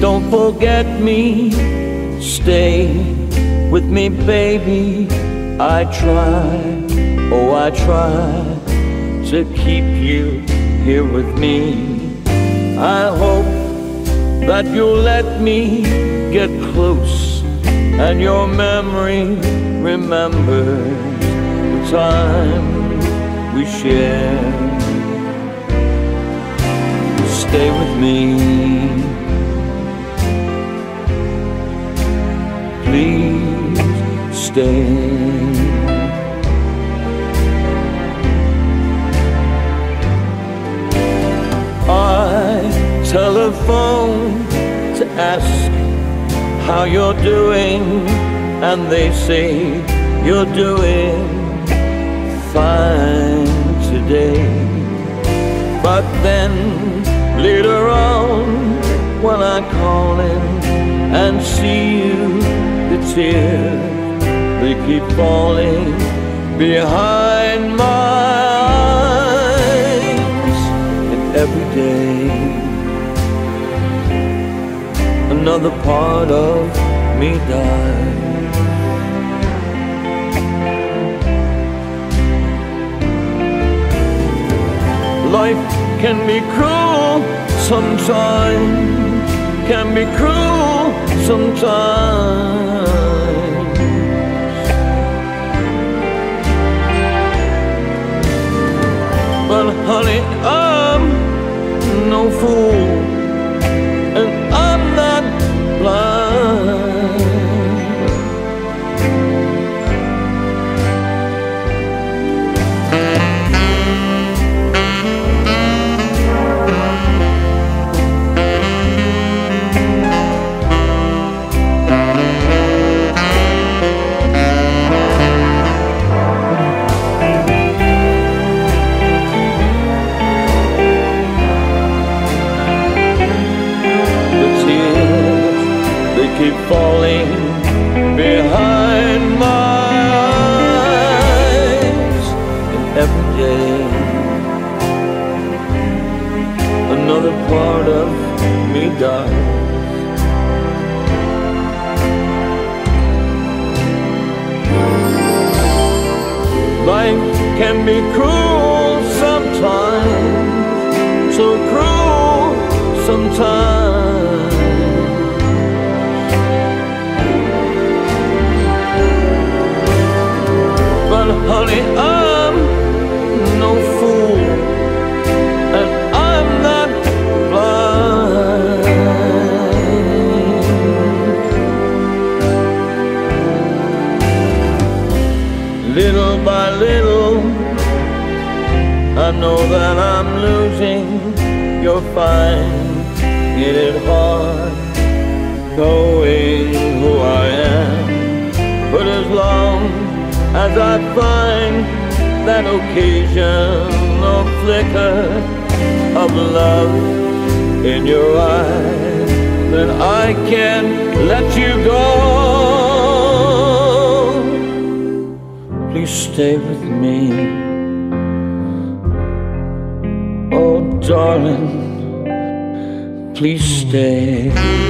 don't forget me. Stay with me, baby. I try, oh, I try to keep you here with me. I hope that you'll let me get close and your memory remembers the time we shared. Stay with me. Please stay. I telephone to ask how you're doing, and they say you're doing fine today. But then later on, when I call in and see you, tears they keep falling behind my eyes, and every day another part of me dies. Life can be cruel sometimes, can be cruel sometimes. Honey, I'm another part of me dies life can be cruel sometimes so cruel sometimes. But honey, I'm I know that I'm losing. You're finding it hard knowing who I am. But as long as I find that occasional flicker of love in your eyes, then I can let you go. Please stay with me. Darling, please stay.